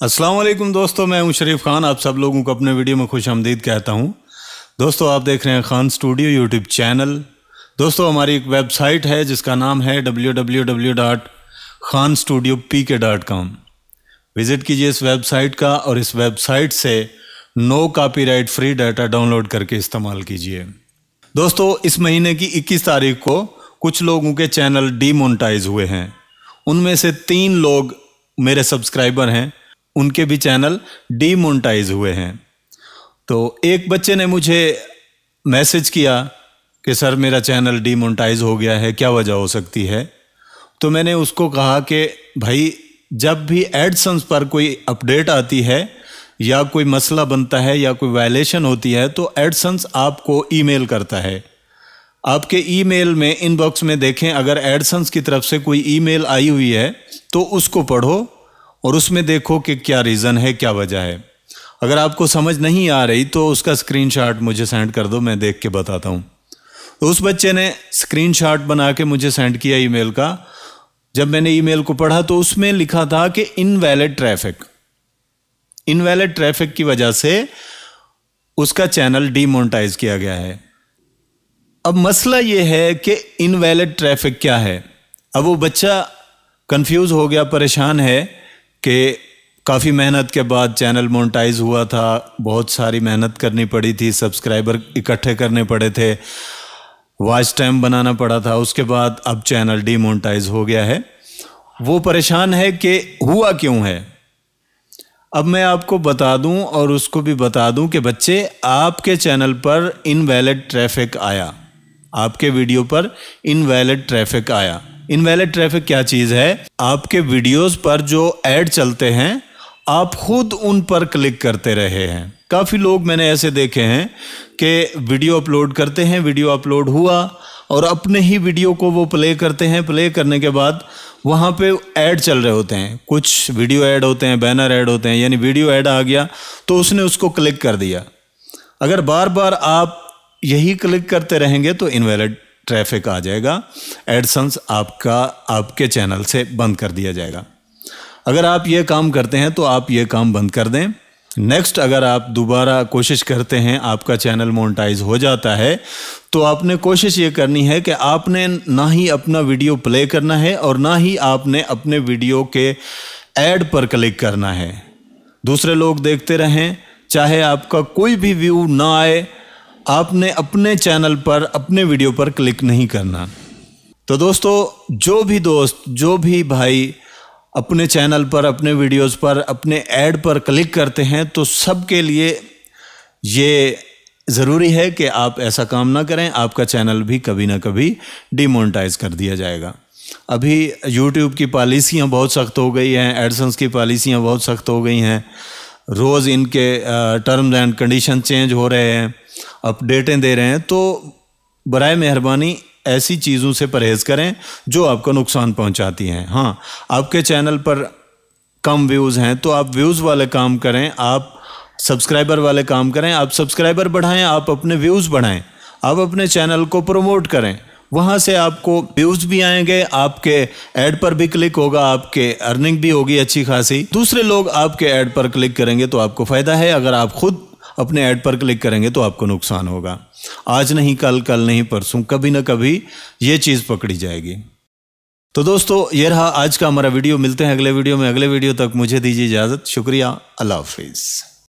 वालेकुम दोस्तों, मैं हूँ शरीफ खान। आप सब लोगों को अपने वीडियो में खुश आमदीद कहता हूँ। दोस्तों, आप देख रहे हैं खान स्टूडियो यूट्यूब चैनल। दोस्तों, हमारी एक वेबसाइट है, जिसका नाम है W W W dot Khan studio P K dot com visit कीजिए इस वेबसाइट का और इस वेबसाइट से no copyright free data download करके इस्तेमाल कीजिए। दोस्तों, इस महीने की 21 तारीख को कुछ लोगों के चैनल डीमोनेटाइज हुए हैं। उनमें से तीन लोग मेरे सब्सक्राइबर हैं। उनके भी चैनल डीमोनेटाइज हुए हैं। तो एक बच्चे ने मुझे मैसेज किया कि, सर, मेरा चैनल डीमोनेटाइज हो गया है, क्या वजह हो सकती है? तो मैंने उसको कहा कि, भाई, जब भी एडसन्स पर कोई अपडेट आती है, या कोई मसला बनता है, या कोई वायलेशन होती है तो एडसन्स आपको ईमेल करता है। आपके ईमेल में इनबॉक्स में देखें, अगर एडसन्स की तरफ़ से कोई ईमेल आई हुई है तो उसको पढ़ो और उसमें देखो कि क्या रीज़न है, क्या वजह है। अगर आपको समझ नहीं आ रही तो उसका स्क्रीनशॉट मुझे सेंड कर दो, मैं देख के बताता हूँ। तो उस बच्चे ने स्क्रीनशॉट बना के मुझे सेंड किया ईमेल का। जब मैंने ईमेल को पढ़ा तो उसमें लिखा था कि इनवैलिड ट्रैफ़िक इनवैलिड ट्रैफ़िक की वजह से उसका चैनल डीमोनेटाइज किया गया है। अब मसला यह है कि इनवैलिड ट्रैफ़िक क्या है। अब वो बच्चा कंफ्यूज हो गया, परेशान है कि काफ़ी मेहनत के बाद चैनल मोनटाइज हुआ था, बहुत सारी मेहनत करनी पड़ी थी, सब्सक्राइबर इकट्ठे करने पड़े थे वॉच टाइम बनाना पड़ा था, उसके बाद अब चैनल डीमोनेटाइज हो गया है। वो परेशान है कि हुआ क्यों है? अब मैं आपको बता दूँ और उसको भी बता दूँ कि बच्चे, आपके चैनल पर इनवैलिड ट्रैफ़िक आया। आपके वीडियो पर इनवैलिड ट्रैफ़िक आया। इनवैलिड ट्रैफ़िक क्या चीज़ है? आपके वीडियोस पर जो ऐड चलते हैं, आप खुद उन पर क्लिक करते रहे हैं। काफ़ी लोग मैंने ऐसे देखे हैं कि वीडियो अपलोड करते हैं वीडियो अपलोड हुआ और अपने ही वीडियो को वो प्ले करते हैं। प्ले करने के बाद वहाँ पे ऐड चल रहे होते हैं। कुछ वीडियो ऐड होते हैं बैनर ऐड होते हैं, यानी वीडियो ऐड आ गया तो उसने उसको क्लिक कर दिया। अगर बार बार आप यही क्लिक करते रहेंगे तो इनवैलिड ट्रैफ़िक आ जाएगा। एडसन्स आपका, आपके चैनल से बंद कर दिया जाएगा। अगर आप ये काम करते हैं तो आप ये काम बंद कर दें। नेक्स्ट अगर आप दोबारा कोशिश करते हैं, आपका चैनल मोनेटाइज हो जाता है तो आपने कोशिश ये करनी है कि आपने ना ही अपना वीडियो प्ले करना है और ना ही आपने अपने वीडियो के ऐड पर क्लिक करना है। दूसरे लोग देखते रहें, चाहे आपका कोई भी व्यू ना आए आपने अपने चैनल पर, अपने वीडियो पर क्लिक नहीं करना। तो दोस्तों, जो भी दोस्त, जो भी भाई अपने चैनल पर, अपने वीडियोस पर, अपने ऐड पर क्लिक करते हैं तो सबके लिए ये ज़रूरी है कि आप ऐसा काम ना करें, आपका चैनल भी कभी ना कभी डिमोनेटाइज कर दिया जाएगा। अभी यूट्यूब की पॉलिसियाँ बहुत सख्त हो गई हैं एडसन्स की पॉलिसियाँ बहुत सख्त हो गई हैं। रोज़ इनके टर्म्स एंड कंडीशन चेंज हो रहे हैं। अपडेटें दे रहे हैं तो बर मेहरबानी ऐसी चीज़ों से परहेज़ करें जो आपको नुकसान पहुंचाती हैं। हाँ आपके चैनल पर कम व्यूज़ हैं तो आप व्यूज़ वाले काम करें, आप सब्सक्राइबर वाले काम करें, आप सब्सक्राइबर बढ़ाएँ, आप अपने व्यूज़ बढ़ाएँ, आप अपने चैनल को प्रमोट करें। वहाँ से आपको व्यूज़ भी आएँगे, आपके ऐड पर भी क्लिक होगा, आपके अर्निंग भी होगी अच्छी खासी। दूसरे लोग आपके ऐड पर क्लिक करेंगे तो आपको फ़ायदा है। अगर आप खुद अपने ऐड पर क्लिक करेंगे तो आपको नुकसान होगा। आज नहीं, कल कल नहीं, परसों, कभी ना कभी ये चीज़ पकड़ी जाएगी। तो दोस्तों, ये रहा आज का हमारा वीडियो। मिलते हैं अगले वीडियो में। अगले वीडियो तक मुझे दीजिए इजाज़त। शुक्रिया। अल्लाह हाफिज़।